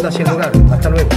acá. Hasta luego.